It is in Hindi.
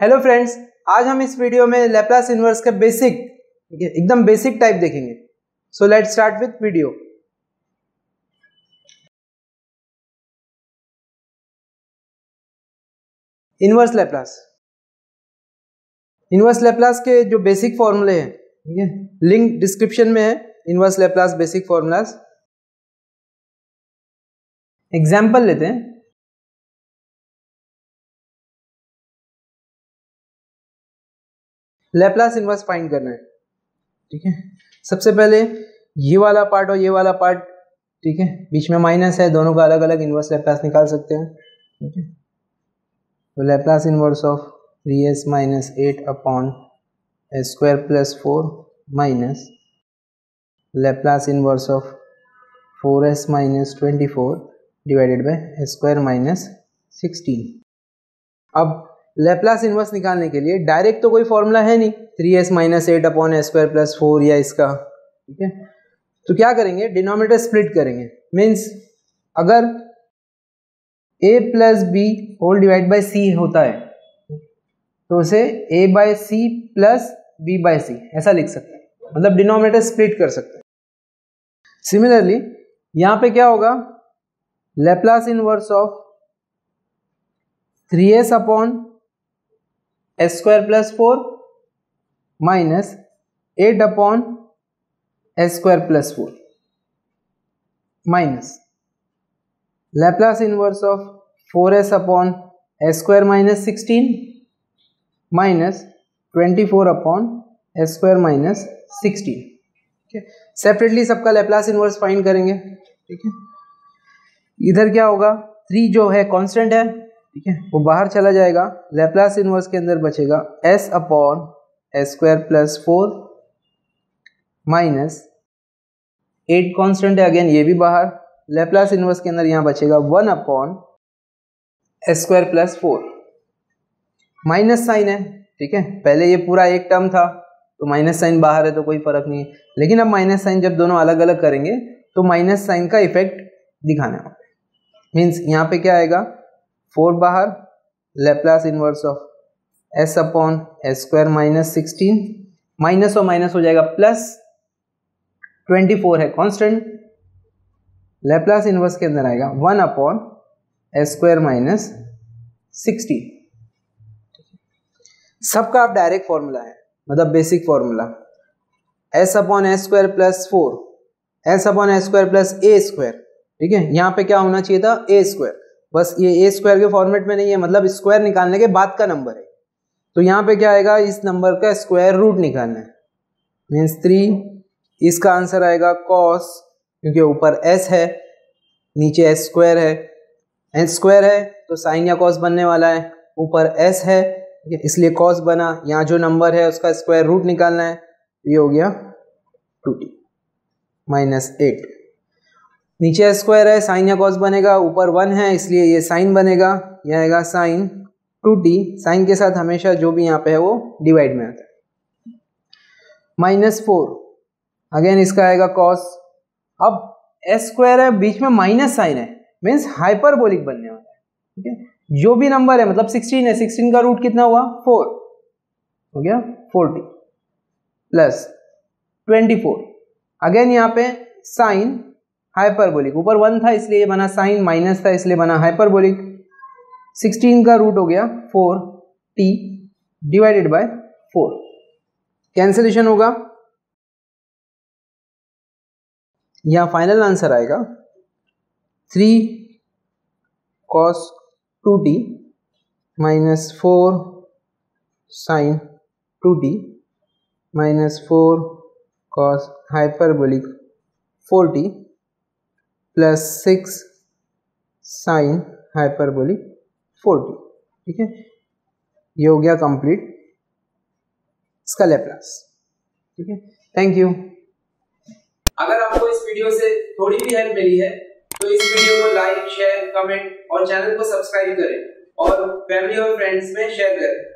हेलो फ्रेंड्स आज हम इस वीडियो में लेप्लास इनवर्स का बेसिक एकदम बेसिक टाइप देखेंगे। So let start with video inverse Laplace inverse Laplace के जो बेसिक फॉर्मूले हैं, ठीक है? लिंक डिस्क्रिप्शन में है inverse Laplace basic formulas example लेते हैं। लेप्लास इनवर्स फाइंड करना है। ठीक है? सबसे पहले ये वाला पार्ट और ये वाला पार्ट ठीक है? बीच में माइनस है, दोनों का अलग अलग इनवर्स लेप्लास निकाल सकते हैं। ठीक है? तो Laplace inverse of three s minus eight upon s square plus four minus Laplace inverse of four s minus twenty four divided by s square minus sixteen अब लेप्लास इनवर्स निकालने के लिए डायरेक्ट तो कोई फॉर्मूला है नहीं। Three S minus eight upon S square plus four या इसका। ठीक है? तो क्या करेंगे? डिनोमीटर स्प्लिट करेंगे। मीन्स अगर A plus B whole divide by C होता है तो उसे A by C plus B by C ऐसा लिख सकते हैं। मतलब डिनोमिनेटर स्प्लिट कर सकते हैं। सिमिलरली यहाँ पे क्या होगा? Laplace inverse of three S upon square plus four minus eight upon S square plus four minus Laplace inverse of four S upon S square minus sixteen minus twenty four upon S square minus sixteen. ठीक है? सेपरेटली सबका लेप्लास इनवर्स फाइंड करेंगे। ठीक है? इधर क्या होगा? थ्री जो है कांस्टेंट है ठीक है? वो बाहर चला जाएगा लेप्लास इनवर्स के अंदर बचेगा S upon S square plus four minus eight constant है अगेन ये भी बाहर लेप्लास इनवर्स के अंदर यहाँ बचेगा one upon S square plus four minus sine है, ठीक है? पहले ये पूरा एक टर्म था तो माइनस साइन बाहर है तो कोई फ़र्क नहीं है। लेकिन अब माइनस साइन जब दोनों अलग अलग करेंगे तो माइनस साइन का इफ़ेक्ट दिखाना मीन्स यहाँ पे क्या आएगा फोर बाहर Laplace inverse of S upon S square minus sixteen minus और माइनस हो जाएगा प्लस ट्वेंटी फोर है कांस्टेंट लेप्लास इनवर्स के अंदर आएगा one upon S square minus sixteen सबका आप डायरेक्ट फॉर्मूला है मतलब basic formula S upon S square plus four S upon S square plus A square ठीक है? यहाँ पे क्या होना चाहिए था? ए स्क्वायर बस ये ए स्क्वायर के फॉर्मेट में नहीं है मतलब स्क्वायर निकालने के बाद का नंबर है। तो यहाँ पे क्या आएगा? इस नंबर का स्क्वायर रूट निकालना है। मीन्स थ्री इसका आंसर आएगा कॉस क्योंकि ऊपर एस है, नीचे एस स्क्वायर है। एस स्क्वायर है तो साइन या कॉस बनने वाला है। ऊपर एस है इसलिए कॉस बना। यहाँ जो नंबर है, उसका स्क्वायर रूट निकालना है। ये हो गया टू टी माइनस एट नीचे स्क्वायर है साइन या कॉस बनेगा, ऊपर वन है, इसलिए ये साइन बनेगा, यह आएगा साइन टू टी साइन के साथ हमेशा जो भी यहाँ पे है वो डिवाइड में आता है। माइनस फोर अगेन इसका आएगा कॉस अब एस स्क्वायर है, बीच में माइनस साइन है मीन्स हाइपरबोलिक बनने वाला है, ठीक है? जो भी नंबर है मतलब सिक्सटीन है सिक्सटीन का रूट कितना हुआ? फोर हो गया forty plus twenty four again यहाँ पे साइन हाइपरबोलिक। ऊपर वन था, इसलिए ये बना साइन, माइनस था, इसलिए बना हाइपरबोलिक। सिक्सटीन का रूट हो गया four T divided by four. Cancellation होगा। यहाँ फाइनल आंसर आएगा। Three cos two T minus four sine two T minus four cos hyperbolic four T. Plus six sine hyperbolic forty ठीक है? ये हो गया कंप्लीट इसका लेप्लास ठीक है? थैंक यू अगर आपको इस वीडियो से थोड़ी भी हेल्प मिली है तो इस वीडियो को लाइक शेयर कमेंट और चैनल को सब्सक्राइब करें और फैमिली और फ्रेंड्स में शेयर करें।